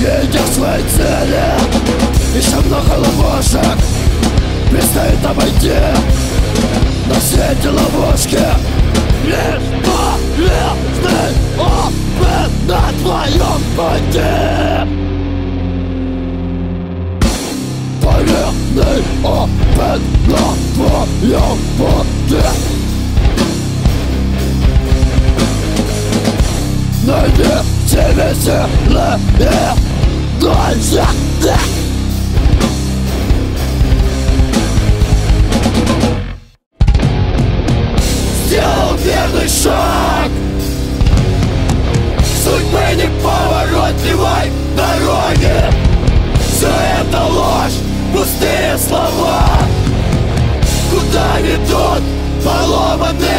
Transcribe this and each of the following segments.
И идешь к своей цели Еще много ловушек Предстоит обойти Но все эти ловушки. Лишь полезный опыт на твоем пути. Полезный опыт на твоем пути. Найди себе силы и дальше Сделал верный шаг. Судьбы неповоротливой дороги. Все это ложь, пустые слова. Куда ведут поломанные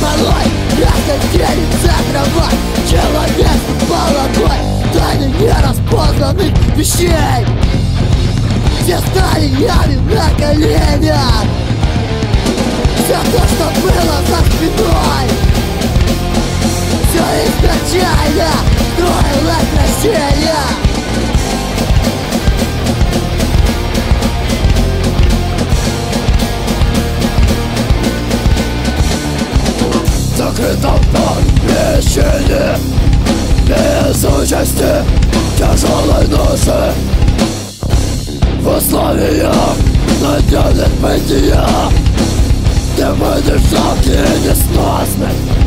малой Как делится кровать Человек молодой. Тайны нераспознанных вещей. Все стали ями на коленях. Все то, что было за спиной. Все изначально части В условиях надежных бытия Ты будешь жалкий и несносный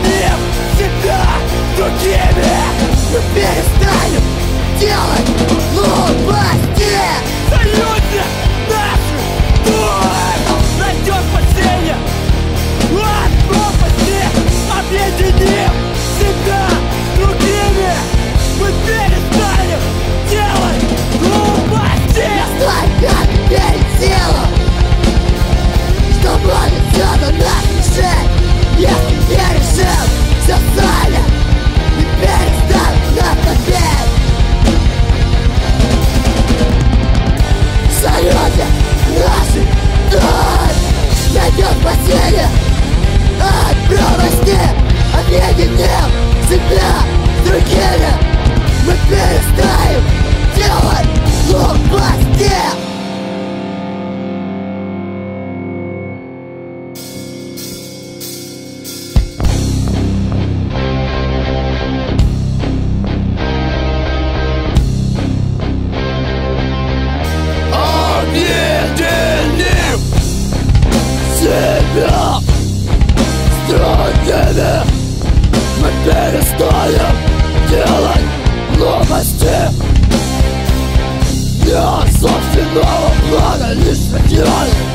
иного плана Лишь материальный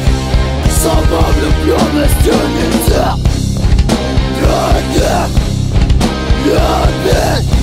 Самовлюбленностью нельзя Для них любить